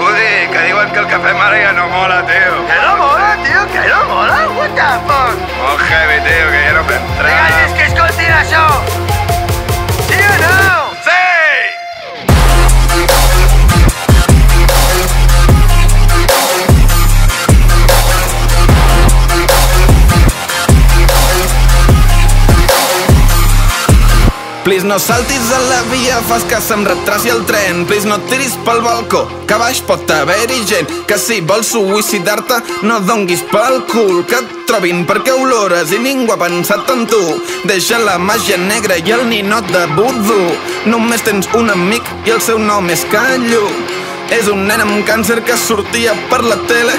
Cudi, que diuen que el cafè mare ja no mola, tio. Que no mola, tio, que no mola? What the fuck? Molt heavy, tio, que ja no fem Vinga, no saltis a la via, fas que se'm retrasi el tren. Please no tiris pel balcó, que baix pot haver-hi gent Que si vols suïcidar-te, no donguis pel cul Que et trobin perquè olores i ningú ha pensat en tu. Deixa la màgia negra i el ninot de vudú Només tens un amic i el seu nom és Callo És un nen amb càncer que sortia per la tele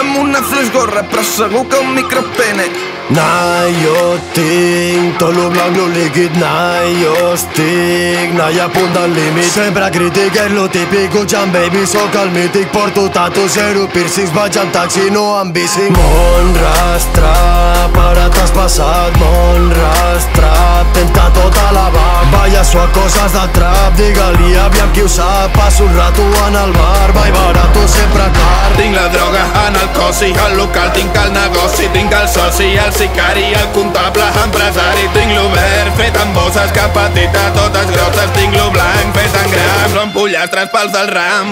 Amb una fluix-gorra però segur que un micropene Nah, jo tinc tot lo blanc, lo líquid, nah, jo estic, nah, i a punt del límit. Sempre critiques lo típic, Ujan baby, sóc el mític, porto tatu, zero piercings, vaig en taxi, no en bici. Mon rastra, para t'has passat, mon rastra, tenta tota la vac, vaya suar coses de trap, digue-li aviam qui ho sap, passo un rato en el bar, vai barato, sempre car. Tinc la droga en el local tinc el negoci, tinc el soci, el sicari, el comptable, empresari, tinc lo verd fet amb bosses, cap petita, totes grosses, tinc lo blanc fet en grams, són pollastres pels del ram.